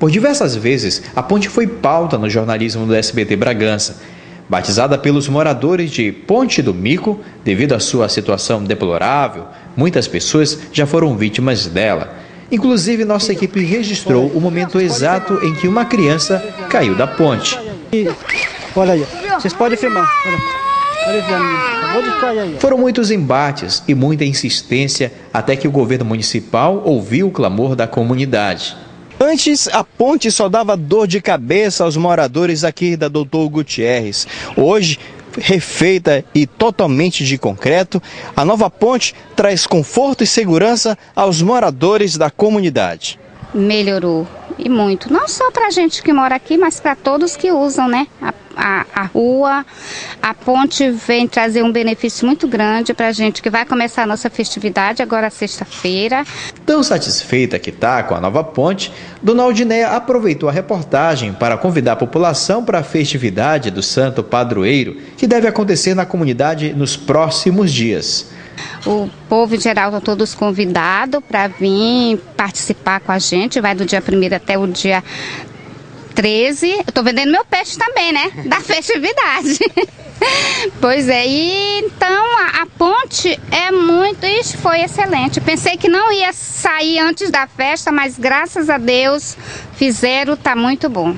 Por diversas vezes, a ponte foi pauta no jornalismo do SBT Bragança. Batizada pelos moradores de Ponte do Mico, devido à sua situação deplorável, muitas pessoas já foram vítimas dela. Inclusive, nossa equipe registrou o momento exato em que uma criança caiu da ponte. Olha aí, vocês podem filmar. Foram muitos embates e muita insistência até que o governo municipal ouviu o clamor da comunidade. Antes, a ponte só dava dor de cabeça aos moradores aqui da Doutor Gutierrez. Hoje, refeita e totalmente de concreto, a nova ponte traz conforto e segurança aos moradores da comunidade. Melhorou e muito, não só para a gente que mora aqui, mas para todos que usam, né? A, a, a, rua, a ponte vem trazer um benefício muito grande para a gente que vai começar a nossa festividade agora sexta-feira. Tão satisfeita que está com a nova ponte, Dona Aldinéia aproveitou a reportagem para convidar a população para a festividade do Santo Padroeiro, que deve acontecer na comunidade nos próximos dias. O povo em geral estão todos convidados para vir participar com a gente. Vai do dia 1 até o dia 13. Eu estou vendendo meu peixe também, né? Da festividade. pois é, e então a, a, ponte é muito. Isso foi excelente. Pensei que não ia sair antes da festa, mas graças a Deus fizeram, tá muito bom.